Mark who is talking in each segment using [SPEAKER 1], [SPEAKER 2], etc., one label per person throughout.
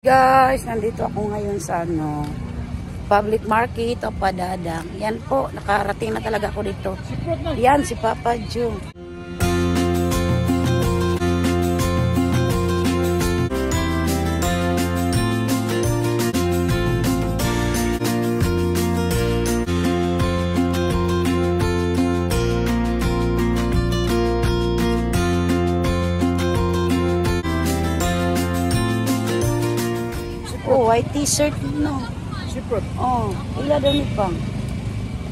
[SPEAKER 1] Guys, nandito ako ngayon sa ano, public market o Padadang. Yan po, nakarating na talaga ako dito. Yan si Papa June. White t-shirt no.
[SPEAKER 2] Sipot.
[SPEAKER 1] Oh, ila daw ni pang.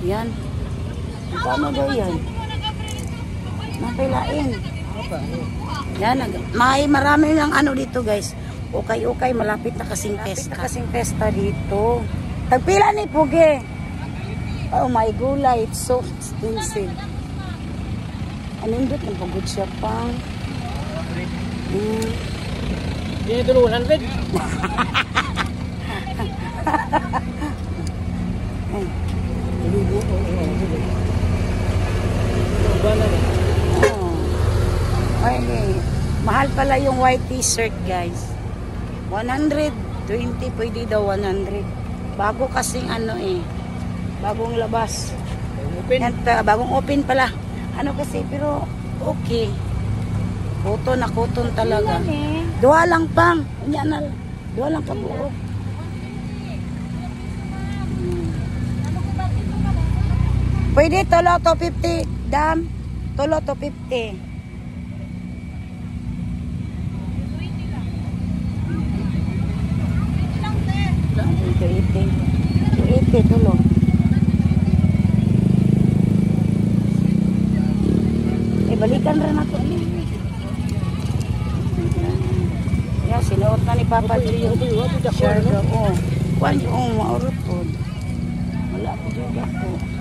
[SPEAKER 1] Yan. Kano daw yan? Napilain. Yan, may marami ng ano dito guys. Okay-okay, malapit na kasing pesta. kasing pesta dito. Tagpila ni Puge. Oh my gulay, it's so expensive. Anindot, nagpagod siya pang. Mm.
[SPEAKER 2] Dulu 100. Oh, oh.
[SPEAKER 1] Oh. Ay, eh. mahal pala yung white t-shirt, guys. 120, pwede daw 100. Bago kasing ano eh. Bagong labas.
[SPEAKER 2] Open.
[SPEAKER 1] Yan, pa- bagong open pala. Ano kasi, pero okay. Cotton na cotton talaga. Dua lang pang. Dua lang ka buo. Hmm. Pwede tolo to 50. Dam. Tolo to 50. Ito 80. 80 tulo. Eh, balikan rin ako. Yeah, sinuot na ni Papa
[SPEAKER 2] dah
[SPEAKER 1] Sure. Oh. Kuan yung maurot po. Wala po juga po.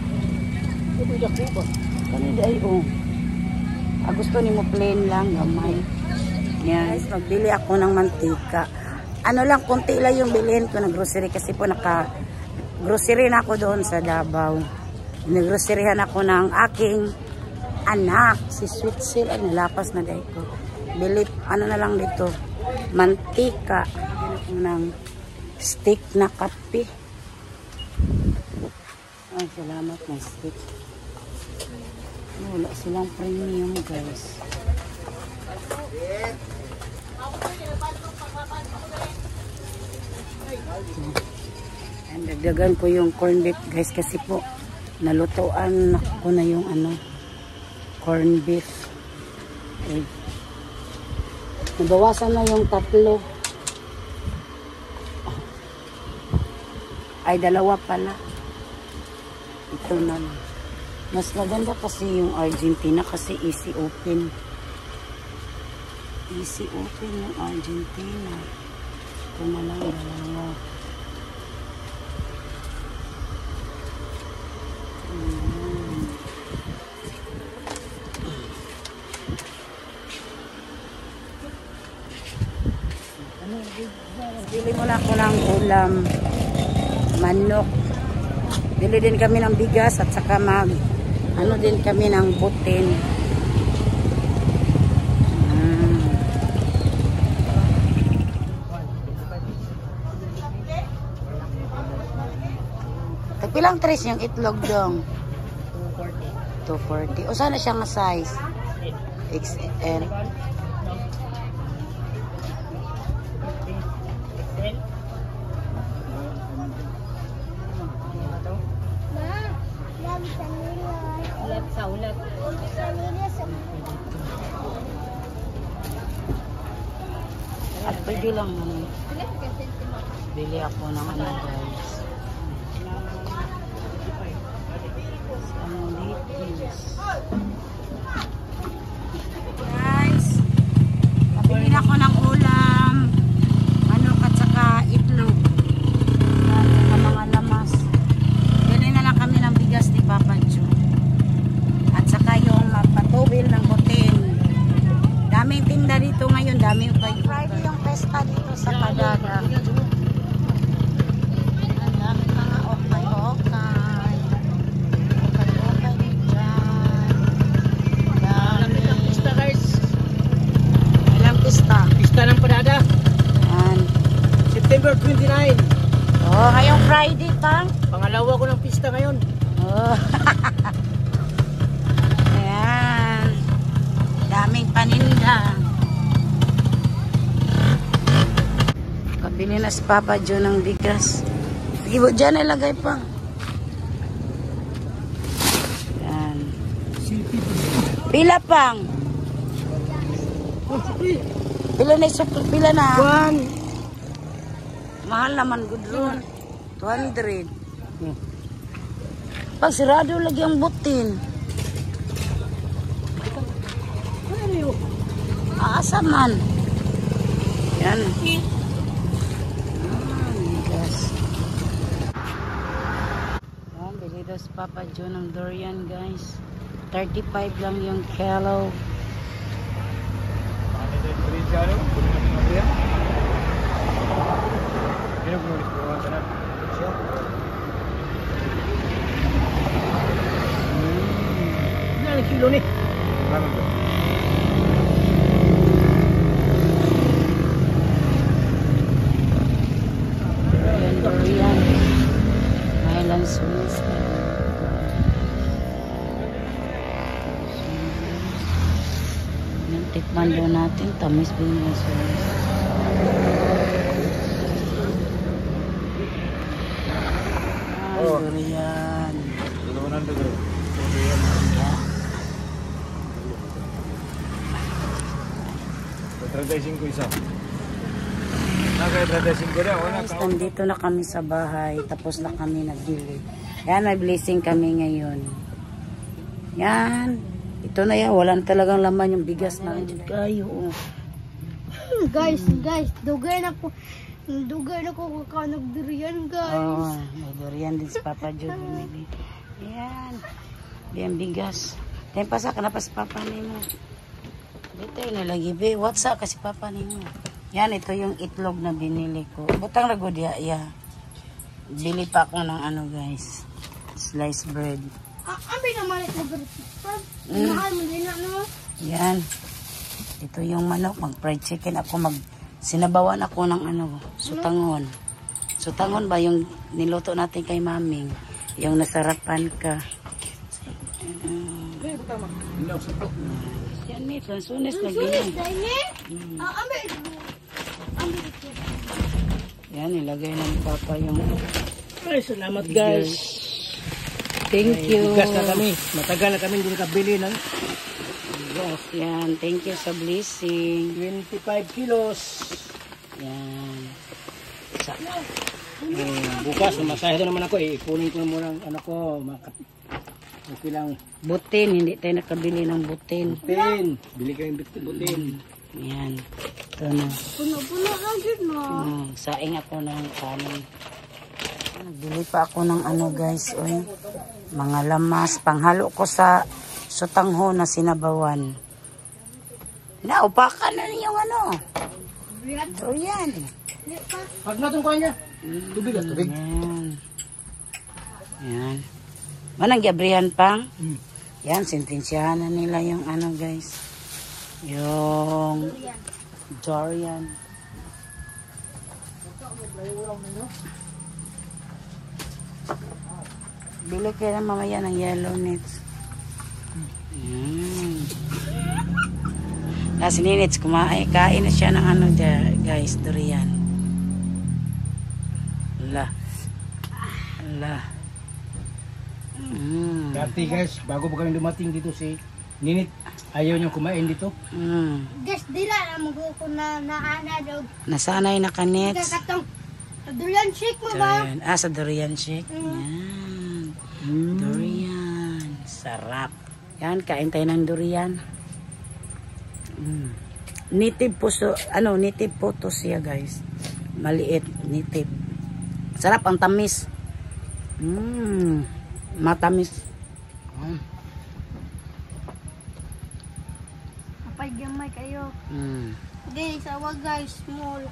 [SPEAKER 2] Open dah kuat.
[SPEAKER 1] Kani day oh. Ah, gusto ni mo plain lang, gamay. Yan. Guys, magbili ako ng mantika. Ano lang, konti lang yung bilhin ko ng grocery kasi po naka grocery na ako doon sa Davao. Naggroceryhan ako ng aking anak, si Sweet Seal. Ay, nalapas na day ko. Bili, ano na lang dito, mantika. Ako ng stick na kape. Ay, salamat na stick. Wala silang premium guys. And dagdagan ko yung corn beef guys kasi po nalutuan na ko na yung ano corn beef. Okay. Nabawasan na yung tatlo. Ay, dalawa pala. Ito na lang. Mas maganda kasi yung Argentina kasi easy open. Easy open yung Argentina. Ito na lang dalawa. Ayan. Bili mo na ako ng ulam. Manok. Bili din kami ng bigas at saka mag ano din kami ng butin. Ah. Tagpilang tres yung itlog dong? 240. O sana siya nga size? XL. At pwede lang ano. Bili ako ng ano guys. Samulitis. Guys,
[SPEAKER 2] December 29.
[SPEAKER 1] Oh, ngayong Friday pang.
[SPEAKER 2] Pangalawa ko ng pista ngayon.
[SPEAKER 1] Oh. Ayan. Daming paninda. Kabili na si Papa Joe ng bigas. Po, dyan ilagay pa. Ayan. Pila pang. Pila na pila na.
[SPEAKER 2] One.
[SPEAKER 1] Mahal naman, good ron. 200.
[SPEAKER 2] Hmm.
[SPEAKER 1] Pag sirado lagi ang butin.
[SPEAKER 2] Ano yun?
[SPEAKER 1] Asa man. Yan. Ah, bigas. Yan, bili daw si Papa Joe ng durian, guys. 35 lang yung kilo.
[SPEAKER 2] Ilan ang kilo ni?
[SPEAKER 1] Yan, durian. Highland Swiss. Yan, tikman doon natin. Tamis din yung Swiss. Ah,
[SPEAKER 2] Oh.
[SPEAKER 1] durian.
[SPEAKER 3] Isa. Nakaya 35 rin. Wala
[SPEAKER 1] Guys, nandito na kami sa bahay. Tapos na kami nagbili. Yan, may blessing kami ngayon. Yan. Ito na yan. Walang talagang laman yung bigas na kayo. oh.
[SPEAKER 4] guys, guys, dugay na ko. Dugay na ko kakanog durian, guys.
[SPEAKER 1] Oh, may durian din si Papa Joe. bumili. Yan. Yan bigas. Yan pa sa kanapa si Papa nimo. Dito nalagi. Be, what's up kasi Papa nimo. Yan, ito yung itlog na binili ko. Butang rago diya, yeah. Bili pa ako ng ano guys. Sliced bread.
[SPEAKER 4] Ah, ambi naman ito durian.
[SPEAKER 1] Mm.
[SPEAKER 4] Mahal mo din na, no?
[SPEAKER 1] Yan. Ito yung manok. Mag-fried chicken ako. Mag sinabawan ako ng ano, sutangon. Sutangon ba yung niluto natin kay maming? Yung nasarapan ka. Yan ni, Fransunes na ganyan.
[SPEAKER 4] Ito.
[SPEAKER 1] Yan, ilagay ng papa yung
[SPEAKER 2] Ay, salamat guys.
[SPEAKER 1] Thank you.
[SPEAKER 2] Bigas na kami. Matagal na kami hindi nakabili ng
[SPEAKER 1] Yes, yan. Thank you sa blessing.
[SPEAKER 2] 25 kilos.
[SPEAKER 1] Yan. Sa,
[SPEAKER 2] Eh, bukas, masahe naman ako. Eh, ipunin ko na muna ang anak ko. Okay lang.
[SPEAKER 1] butin, hindi tayo nakabili ng butin.
[SPEAKER 2] Butin. Bili kayong bit- butin.
[SPEAKER 1] Yan. Ito na.
[SPEAKER 4] Puno-puno lang yun, no?
[SPEAKER 1] Mm, saing ako ng kanin. Nagbili pa ako ng ano guys, oy. Mga lamas, panghalo ko sa sutangho na sinabawan. Naupakan na yung ano.
[SPEAKER 4] Durian. Lipa.
[SPEAKER 2] Pag natong kuha niya. Tubig ah, tubig.
[SPEAKER 1] Yan. Yan. Manang gabrihan pang.
[SPEAKER 2] Hmm.
[SPEAKER 1] Yan, sentensyahan na nila yung ano guys. Yung durian. Bili kayo na mamaya ng yellow nits. Mm. Kasi ninits, kumain, kain na siya ng ano dyan, guys, durian. La. La.
[SPEAKER 2] Dati guys, bago pa kami dumating dito si Ninit, ayaw niyang kumain dito.
[SPEAKER 1] Mm.
[SPEAKER 4] Guys, dila na mag ko na naana daw.
[SPEAKER 1] Nasanay na kanits.
[SPEAKER 4] Kakatong. Durian shake mo ba?
[SPEAKER 1] Durian. Ah, sa durian shake. Yan.
[SPEAKER 2] Mm.
[SPEAKER 1] Durian. Sarap. Yan, kain tayo ng durian. Mm. Native po so, ano, native po to siya guys. Maliit, native. Sarap ang tamis. Mm. Matamis. Mm.
[SPEAKER 4] Kapag gamay kayo.
[SPEAKER 1] Mm.
[SPEAKER 4] Guys, awa guys, small.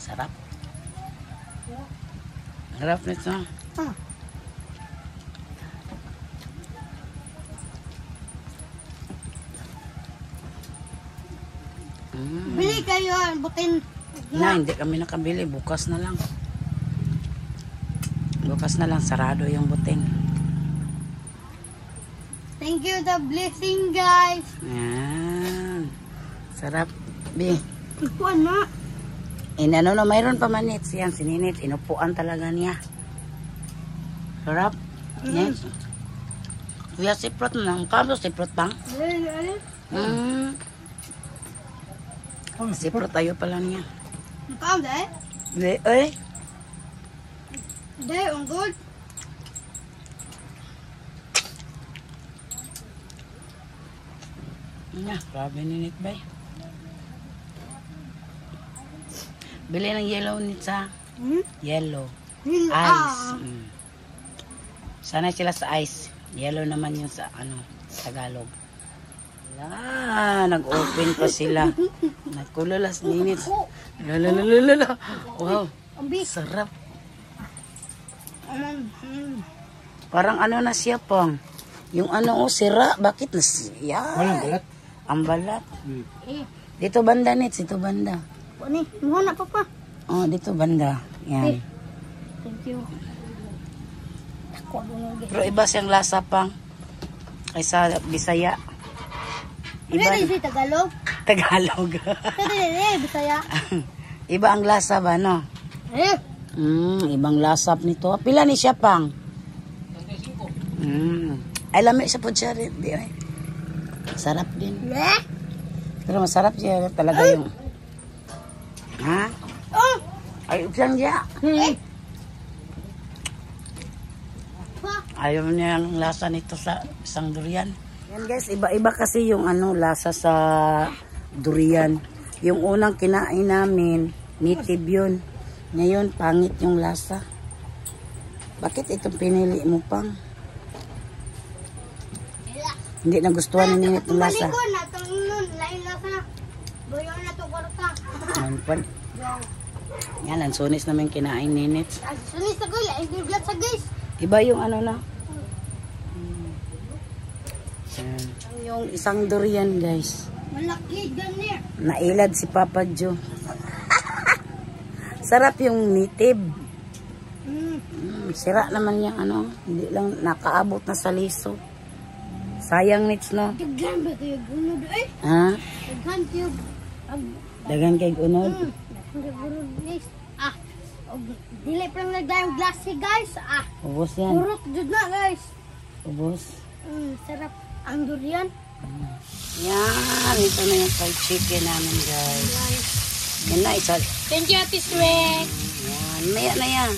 [SPEAKER 1] Sarap. Sarap nito.
[SPEAKER 4] Ah.
[SPEAKER 1] Mm.
[SPEAKER 4] Bili kayo, butin.
[SPEAKER 1] Na, hindi kami nakabili. Bukas na lang. Bukas na lang. Sarado yung buting.
[SPEAKER 4] Thank you the blessing guys.
[SPEAKER 1] Yan. Sarap. Bi.
[SPEAKER 4] Ito na.
[SPEAKER 1] Inano na, mayroon pa manits yan. Sininit. Inupuan talaga niya. Sarap. Yes. Kuya, siprot na. Kamo siprot pang? Mm. Siprot tayo pala niya.
[SPEAKER 4] Nakam dahil.
[SPEAKER 1] Di, oy.
[SPEAKER 4] Dahil, ang good.
[SPEAKER 1] Nga, grabe ni Nick Bay. Bili ng yellow nits ha.
[SPEAKER 4] Hmm?
[SPEAKER 1] Yellow. Ice.
[SPEAKER 4] ah.
[SPEAKER 1] Mm. Sanay sila sa ice. Yellow naman yung sa ano, Tagalog. Wala, nag-open pa sila. Nagkulalas minutes. Lalalala. Wow, sarap. Parang ano na siya pang. Yung ano oh, sira. Bakit na siya?
[SPEAKER 2] Walang balat.
[SPEAKER 1] Ang balat.
[SPEAKER 2] Hmm.
[SPEAKER 4] Eh,
[SPEAKER 1] Dito banda nits, dito banda.
[SPEAKER 4] ano, muna pa pa.
[SPEAKER 1] Oh, dito banda. Yan.
[SPEAKER 4] Thank you.
[SPEAKER 1] Pero iba siyang lasa pang kaysa Bisaya.
[SPEAKER 4] Iba
[SPEAKER 1] Iba
[SPEAKER 4] rin si Tagalog.
[SPEAKER 1] Tagalog.
[SPEAKER 4] Pwede rin, Bisaya.
[SPEAKER 1] iba ang lasa ba, no?
[SPEAKER 4] Eh,
[SPEAKER 1] Hmm, ibang lasa nito. Pila ni siya pang? Hmm. Ay, lamig siya po siya rin. Sarap din. Pero masarap siya talaga yung... Ha? Ay,
[SPEAKER 4] eh. Pa,
[SPEAKER 1] Ayaw niya ang lasa nito sa isang durian. Yan guys, iba-iba kasi yung ano lasa sa durian. Yung unang kinain namin, native yun. Ngayon, pangit yung lasa. Bakit itong pinili mo pang? Hindi nagustuhan.
[SPEAKER 4] Balik ko na itong nun, lain lasa. Na kwarta.
[SPEAKER 1] Yan, ang sunis namin kinain ni Ninit.
[SPEAKER 4] Sunis na lain ko blat sa guys.
[SPEAKER 1] Iba yung ano na. Yan. Yung isang durian guys.
[SPEAKER 4] Malaki ganir.
[SPEAKER 1] Nailad si Papa Joe. Sarap yung native.
[SPEAKER 4] Hmm.
[SPEAKER 1] Mm, sira naman yung ano. Hindi lang nakaabot na sa liso. Sayang nits no.
[SPEAKER 4] Daghan ba kayo gunod eh?
[SPEAKER 1] Ha?
[SPEAKER 4] Daghan kayo. Ang
[SPEAKER 1] Dagan kay unod.
[SPEAKER 4] Hmm. Daghan gunod. Ah. Dili pa lang nagdayong glassy guys. Ah.
[SPEAKER 1] Ubos yan.
[SPEAKER 4] Purot jud na guys.
[SPEAKER 1] Ubos.
[SPEAKER 4] Hmm, sarap ang durian.
[SPEAKER 1] Yan. Ito na yung fried chicken namin guys. Yan na isa.
[SPEAKER 4] Thank you, Ate Swag.
[SPEAKER 1] Yan. Maya na yan.